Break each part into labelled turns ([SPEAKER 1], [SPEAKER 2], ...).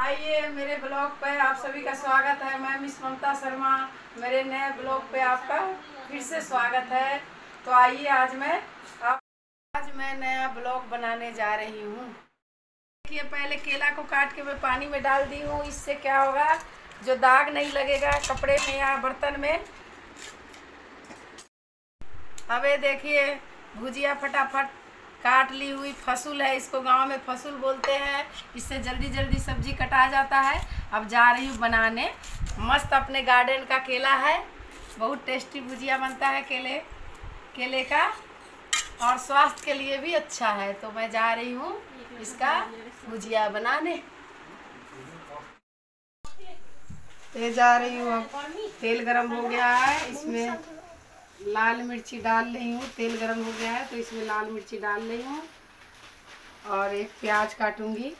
[SPEAKER 1] आइए मेरे ब्लॉग पे आप सभी का स्वागत है। मैं मिस ममता शर्मा, मेरे नए ब्लॉग पे आपका फिर से स्वागत है। तो आइए आज मैं आप, आज मैं नया ब्लॉग बनाने जा रही हूँ। देखिए, पहले केला को काट के मैं पानी में डाल दी हूँ। इससे क्या होगा, जो दाग नहीं लगेगा कपड़े में या बर्तन में। अब ये देखिए, भुजिया फटाफट काट ली हुई फसूल है, इसको गाँव में फसूल बोलते हैं। इससे जल्दी जल्दी सब्ज़ी कटा जाता है। अब जा रही हूँ बनाने। मस्त अपने गार्डन का केला है। बहुत टेस्टी भुजिया बनता है केले केले का। और स्वास्थ्य के लिए भी अच्छा है। तो मैं जा रही हूँ इसका भुजिया बनाने। जा रही हूँ अब। तेल गरम हो गया है इसमें। लाल मिर्ची डाल रही हूँ, तेल गरम हो गया है तो इसमें लाल मिर्ची डाल रही हूँ और एक प्याज काटूँगी,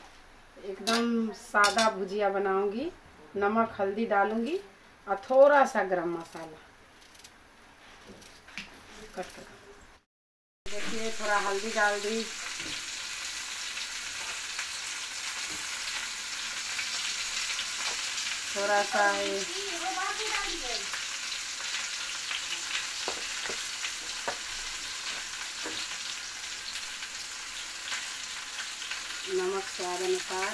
[SPEAKER 1] एकदम सादा भुजिया बनाऊँगी, नमक, हल्दी डालूँगी और थोड़ा सा गरम मसाला। कट। कर देखिए, थोड़ा हल्दी डाल दी। थोड़ा सा नमक स्वाद अनुसार।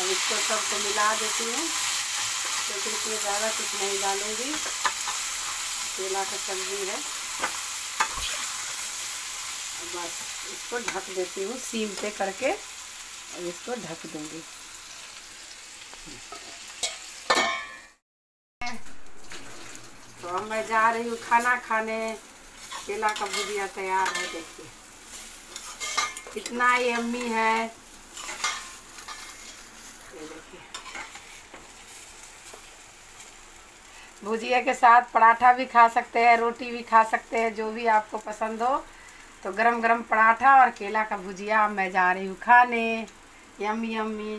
[SPEAKER 1] अब इसको सबको मिला देती हूँ। क्योंकि तो इसमें ज़्यादा कुछ नहीं डालूँगी। केला का सब्ज़ी है। बस इसको ढक देती हूँ, सीम से करके। और इसको ढक दूँगी। तो अब मैं जा रही हूँ खाना खाने। केला का भुजिया तैयार है, देखिए। कितना यम्मी है। भुजिया के साथ पराठा भी खा सकते हैं, रोटी भी खा सकते हैं, जो भी आपको पसंद हो। तो गरम गरम पराठा और केला का भुजिया मैं जा रही हूँ खाने। Yummy yummy